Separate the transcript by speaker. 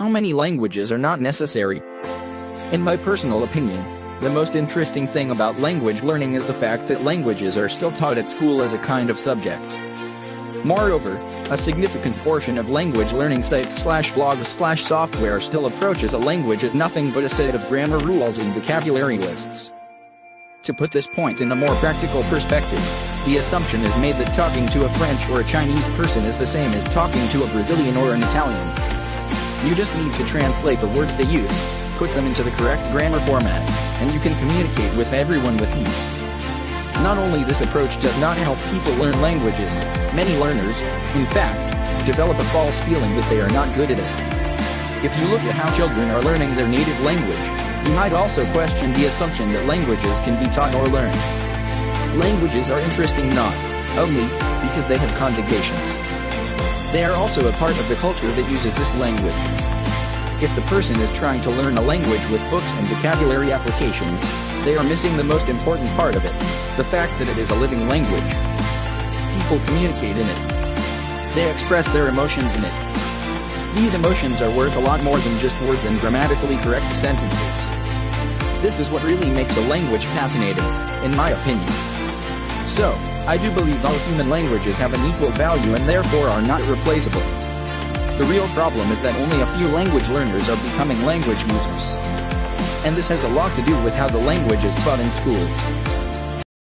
Speaker 1: How many languages are not necessary? In my personal opinion, the most interesting thing about language learning is the fact that languages are still taught at school as a kind of subject. Moreover, a significant portion of language learning sites slash blogs slash software still approaches a language as nothing but a set of grammar rules and vocabulary lists. To put this point in a more practical perspective, the assumption is made that talking to a French or a Chinese person is the same as talking to a Brazilian or an Italian. You just need to translate the words they use, put them into the correct grammar format, and you can communicate with everyone with ease. Not only this approach does not help people learn languages, many learners, in fact, develop a false feeling that they are not good at it. If you look at how children are learning their native language, you might also question the assumption that languages can be taught or learned. Languages are interesting not only because they have conjugations. They are also a part of the culture that uses this language. If the person is trying to learn a language with books and vocabulary applications, they are missing the most important part of it, the fact that it is a living language. People communicate in it. They express their emotions in it. These emotions are worth a lot more than just words and grammatically correct sentences. This is what really makes a language fascinating, in my opinion. So, I do believe all human languages have an equal value and therefore are not replaceable. The real problem is that only a few language learners are becoming language users. And this has a lot to do with how the language is taught in schools.